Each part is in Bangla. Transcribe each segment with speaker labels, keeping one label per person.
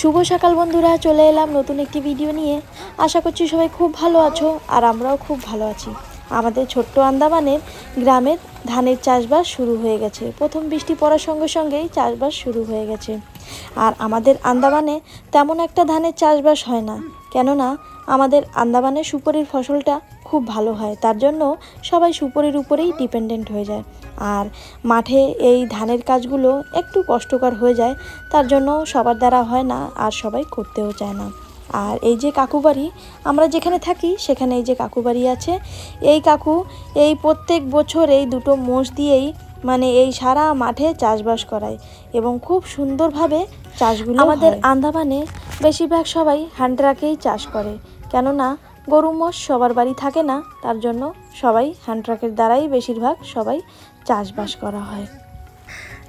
Speaker 1: শুভ সকাল বন্ধুরা, চলে এলাম নতুন একটি ভিডিও নিয়ে। আশা করছি সবাই খুব ভালো আছো আর আমরাও খুব ভালো আছি। আমাদের ছোট্ট আন্দামানের গ্রামের ধানের চাষবাস শুরু হয়ে গেছে। প্রথম বৃষ্টি পড়ার সঙ্গে সঙ্গেই চাষবাস শুরু হয়ে গেছে। আর আমাদের আন্দামানে তেমন একটা ধানের চাষবাস হয় না। কেননা, আমাদের আন্দামানে সুপরির ফসলটা খুব ভালো হয়। তার জন্য সবাই সুপরির উপরেই ডিপেন্ডেন্ট হয়ে যায়। আর মাঠে এই ধানের কাজগুলো একটু কষ্টকর হয়ে যায় তার জন্য সবার দ্বারা হয় না আর সবাই করতেও চায় না। আর এই যে কাকু বাড়ি আমরা যেখানে থাকি সেখানে এই যে কাকু বাড়ি আছে। এই কাকু এই প্রত্যেক বছর এই দুটো মোষ দিয়েই মানে এই সারা মাঠে চাষবাস করায় এবং খুব সুন্দরভাবে চাষগুলো আমাদের আন্দামানে বেশিরভাগ সবাই হ্যান্ড ট্রাকেই চাষ করে। কেননা গরু মোষ সবার বাড়ি থাকে না তার জন্য সবাই হ্যান্ড ট্রাকের দ্বারাই বেশিরভাগ সবাই চাষবাস করা হয়।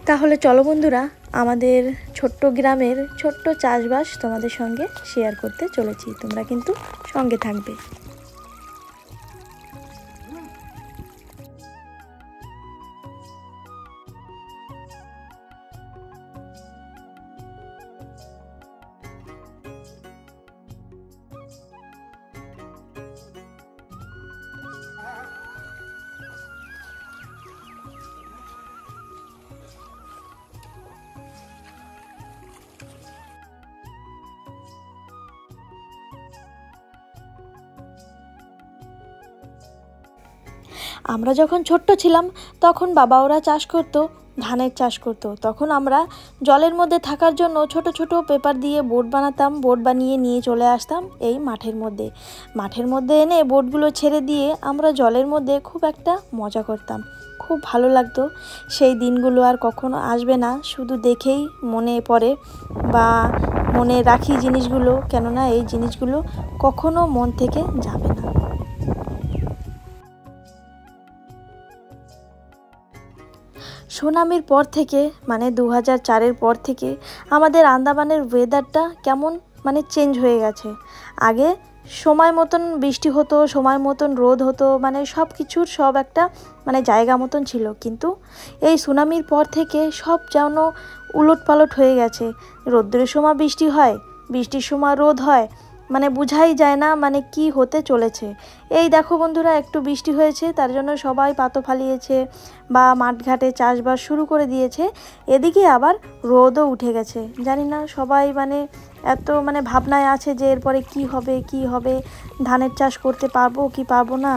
Speaker 1: তাহলে চলো বন্ধুরা, আমাদের ছোট্ট গ্রামের ছোট্ট চাষবাস তোমাদের সঙ্গে শেয়ার করতে চলেছি। তোমরা কিন্তু সঙ্গে থাকবে। আমরা যখন ছোট্ট ছিলাম, তখন বাবা ওরা চাষ করতো, ধানের চাষ করতো। তখন আমরা জলের মধ্যে থাকার জন্য ছোট ছোট পেপার দিয়ে বোট বানাতাম, বোট বানিয়ে নিয়ে চলে আসতাম এই মাঠের মধ্যে। মাঠের মধ্যে এনে বোটগুলো ছেড়ে দিয়ে আমরা জলের মধ্যে খুব একটা মজা করতাম। খুব ভালো লাগতো। সেই দিনগুলো আর কখনো আসবে না, শুধু দেখেই মনে পড়ে বা মনে রাখি জিনিসগুলো, কেননা এই জিনিসগুলো কখনো মন থেকে যাবে না। সুনামির পর থেকে মানে দু হাজার চারের পর থেকে আমাদের আন্দামানের ওয়েদারটা কেমন মানে চেঞ্জ হয়ে গেছে। আগে সময় মতন বৃষ্টি হতো, সময় মতন রোদ হতো মানে সব কিছুর সব একটা মানে জায়গা মতন ছিল। কিন্তু এই সুনামির পর থেকে সব যেন উলট পালট হয়ে গেছে। রোদ্রের সময় বৃষ্টি হয়, বৃষ্টির সময় রোদ হয় মানে বোঝাই যায় না মানে কি হতে চলেছে। এই দেখো বন্ধুরা, একটু বৃষ্টি হয়েছে, তার জন্য সবাই পাতো ফালিয়েছে বা মাঠঘাটে চাষবাস শুরু করে দিয়েছে। এদিকে আবার রোদও উঠে গেছে। জানি না সবাই মানে এত মানে ভাবনায় আছে যে এরপরে কি হবে কি হবে, ধানের চাষ করতে পারব কি পারব না।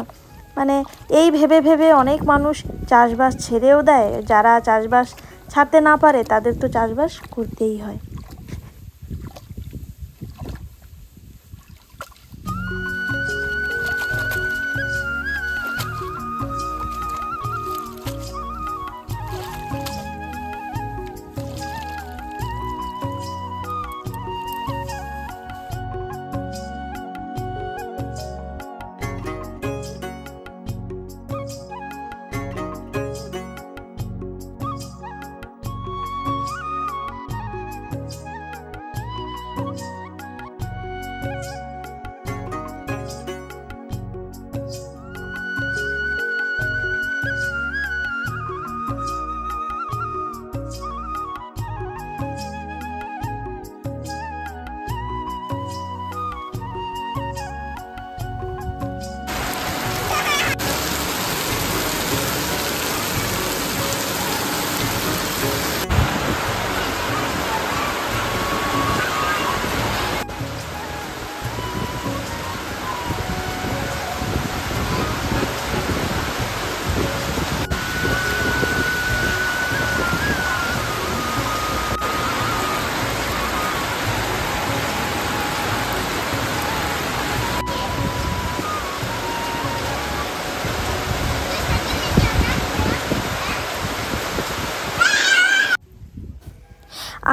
Speaker 1: মানে এই ভেবে ভেবে অনেক মানুষ চাষবাস ছেড়েও দেয়। যারা চাষবাস ছাড়তে না পারে তাদের তো চাষবাস করতেই হয়।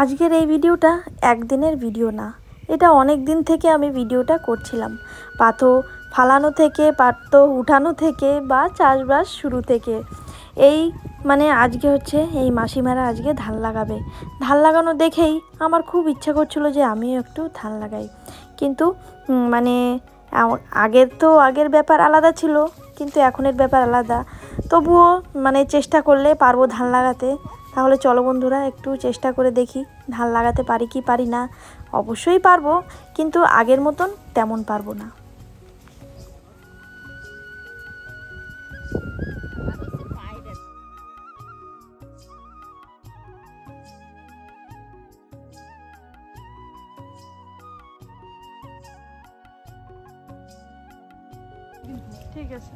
Speaker 1: আজকের এই ভিডিওটা একদিনের ভিডিও না। এটা অনেক দিন থেকে আমি ভিডিওটা করছিলাম। পাথো ফালানো থেকে পাতো উঠানো থেকে বা চাষবাস শুরু থেকে। এই মানে আজকে হচ্ছে, এই মাসিমারা আজকে ধান লাগাবে। ধান লাগানো দেখেই আমার খুব ইচ্ছা করছিল যে আমিও একটু ধান লাগাই। কিন্তু মানে আগের তো আগের ব্যাপার আলাদা ছিল, কিন্তু এখনের ব্যাপার আলাদা। তবুও মানে চেষ্টা করলে পারব ধান লাগাতে। তাহলে চলো বন্ধুরা, একটু চেষ্টা করে দেখি, ধান লাগাতে পারি কি পারি না। অবশ্যই পারব, কিন্তু আগের মতন তেমন পারব না। ঠিক আছে।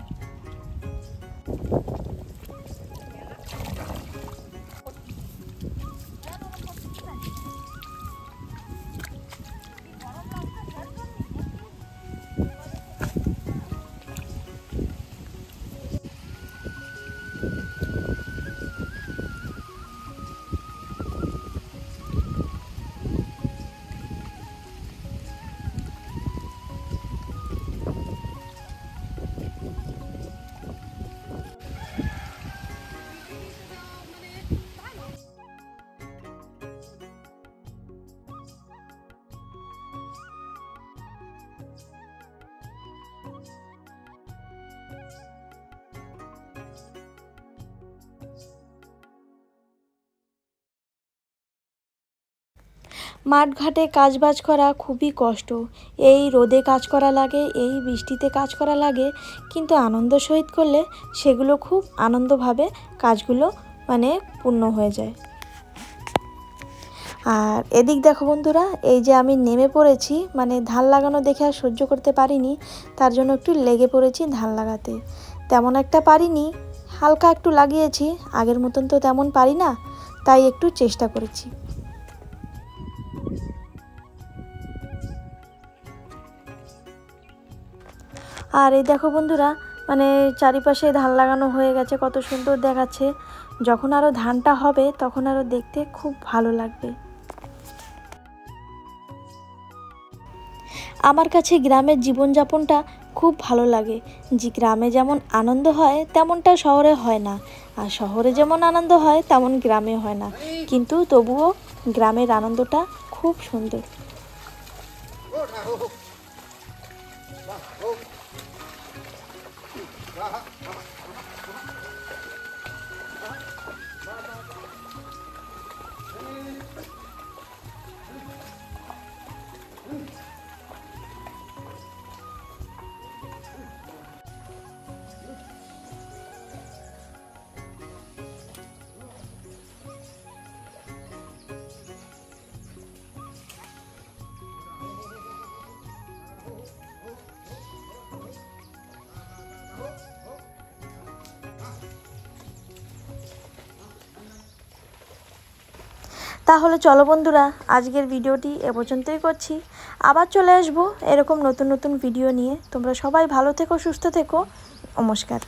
Speaker 1: মাঠ ঘাটে কাজবাজ করা খুবই কষ্ট। এই রোদে কাজ করা লাগে, এই বৃষ্টিতে কাজ করা লাগে, কিন্তু আনন্দ সহিত করলে সেগুলো খুব আনন্দভাবে কাজগুলো মানে পূর্ণ হয়ে যায়। আর এদিক দেখো বন্ধুরা, এই যে আমি নেমে পড়েছি মানে ধান লাগানো দেখে আর সহ্য করতে পারিনি, তার জন্য একটু লেগে পড়েছি ধান লাগাতে। তেমন একটা পারিনি, হালকা একটু লাগিয়েছি, আগের মতন তো তেমন পারি না, তাই একটু চেষ্টা করেছি। আর এই দেখো বন্ধুরা মানে চারিপাশে ধান লাগানো হয়ে গেছে, কত সুন্দর দেখাচ্ছে। যখন আরও ধানটা হবে, তখন আরও দেখতে খুব ভালো লাগবে। আমার কাছে গ্রামের জীবনযাপনটা খুব ভালো লাগে। যে গ্রামে যেমন আনন্দ হয়, তেমনটা শহরে হয় না। আর শহরে যেমন আনন্দ হয়, তেমন গ্রামে হয় না। কিন্তু তবুও গ্রামের আনন্দটা খুব সুন্দর। তাহলে চলো বন্ধুরা, আজকের ভিডিওটি এ পর্যন্তই করছি। আবার চলে আসব এরকম নতুন নতুন ভিডিও নিয়ে। তোমরা সবাই ভালো থেকো, সুস্থ থেকো। নমস্কার।